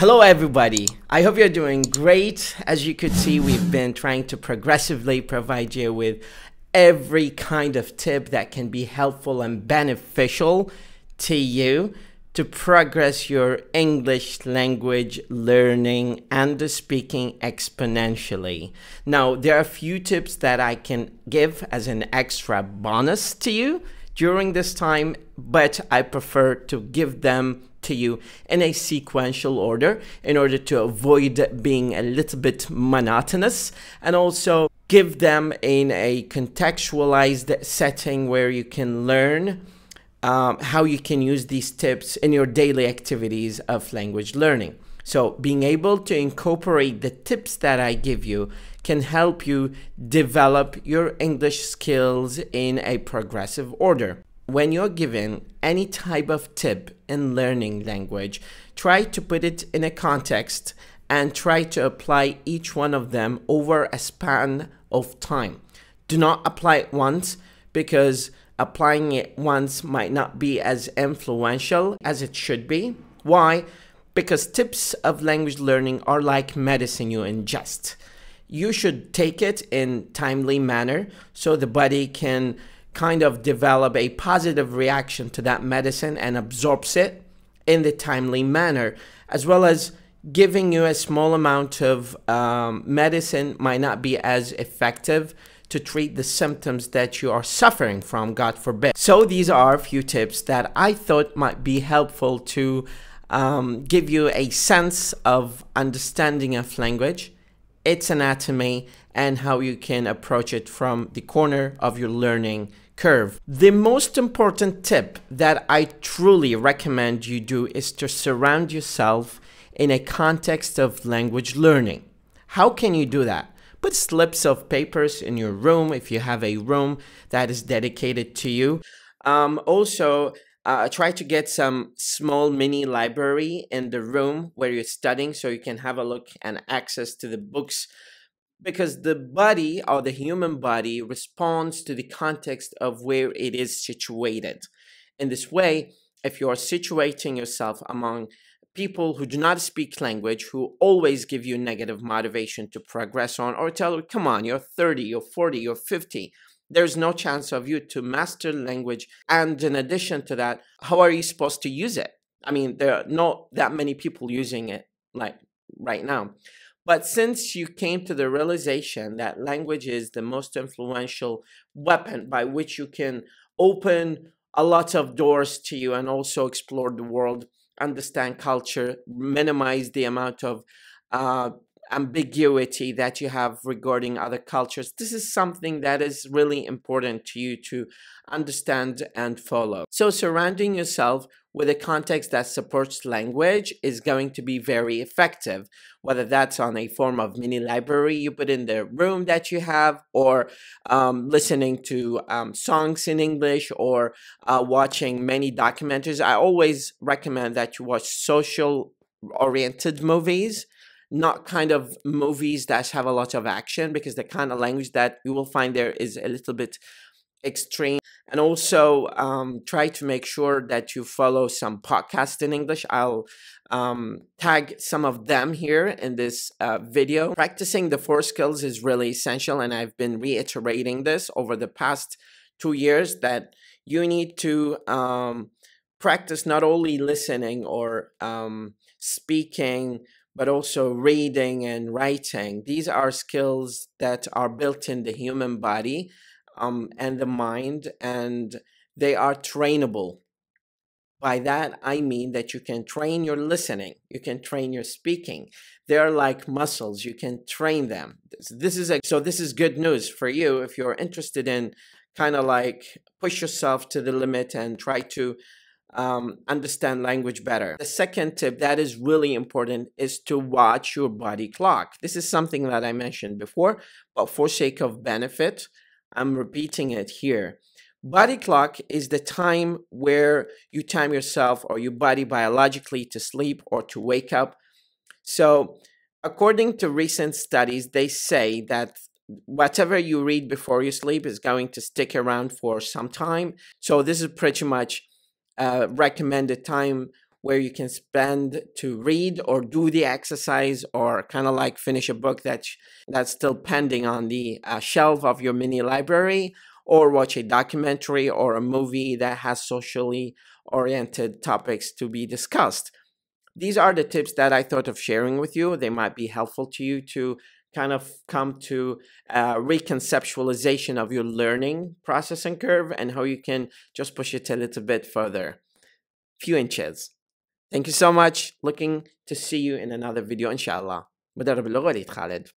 Hello, everybody. I hope you're doing great. As you could see, we've been trying to progressively provide you with every kind of tip that can be helpful and beneficial to you to progress your English language learning and speaking exponentially. Now, there are a few tips that I can give as an extra bonus to you during this time, but I prefer to give them to you in a sequential order in order to avoid being a little bit monotonous and also give them in a contextualized setting where you can learn um, how you can use these tips in your daily activities of language learning. So, being able to incorporate the tips that I give you can help you develop your English skills in a progressive order. When you're given any type of tip in learning language, try to put it in a context and try to apply each one of them over a span of time. Do not apply it once because applying it once might not be as influential as it should be. Why? Because tips of language learning are like medicine you ingest. You should take it in timely manner so the body can kind of develop a positive reaction to that medicine and absorbs it in the timely manner, as well as giving you a small amount of um, medicine might not be as effective to treat the symptoms that you are suffering from, God forbid. So, these are a few tips that I thought might be helpful to um, give you a sense of understanding of language, its anatomy, and how you can approach it from the corner of your learning curve. The most important tip that I truly recommend you do is to surround yourself in a context of language learning. How can you do that? Put slips of papers in your room if you have a room that is dedicated to you. Um, also, uh, try to get some small mini library in the room where you're studying so you can have a look and access to the books because the body or the human body responds to the context of where it is situated. In this way, if you are situating yourself among people who do not speak language, who always give you negative motivation to progress on, or tell you, come on, you're 30, you're 40, you're 50. There's no chance of you to master language. And in addition to that, how are you supposed to use it? I mean, there are not that many people using it like right now. But since you came to the realization that language is the most influential weapon by which you can open a lot of doors to you and also explore the world, understand culture, minimize the amount of uh, ambiguity that you have regarding other cultures. This is something that is really important to you to understand and follow. So, surrounding yourself with a context that supports language is going to be very effective, whether that's on a form of mini library you put in the room that you have, or um, listening to um, songs in English, or uh, watching many documentaries. I always recommend that you watch social oriented movies not kind of movies that have a lot of action because the kind of language that you will find there is a little bit extreme. And also um, try to make sure that you follow some podcasts in english. I'll um, tag some of them here in this uh, video. Practicing the four skills is really essential and i've been reiterating this over the past two years that you need to um, practice not only listening or um, speaking but also reading and writing. These are skills that are built in the human body um, and the mind, and they are trainable. By that, I mean that you can train your listening, you can train your speaking. They're like muscles, you can train them. This is a, so this is good news for you if you're interested in kind of like push yourself to the limit and try to um, understand language better. The second tip that is really important is to watch your body clock. This is something that I mentioned before, but for sake of benefit, I'm repeating it here. Body clock is the time where you time yourself or your body biologically to sleep or to wake up. So, according to recent studies, they say that whatever you read before you sleep is going to stick around for some time. So, this is pretty much uh, recommended time where you can spend to read or do the exercise or kind of like finish a book that's that's still pending on the uh, shelf of your mini library or watch a documentary or a movie that has socially oriented topics to be discussed. These are the tips that I thought of sharing with you. They might be helpful to you to kind of come to a reconceptualization of your learning process and curve and how you can just push it a little bit further. Few inches. Thank you so much. Looking to see you in another video, inshallah. بدرب اللغة Khaled.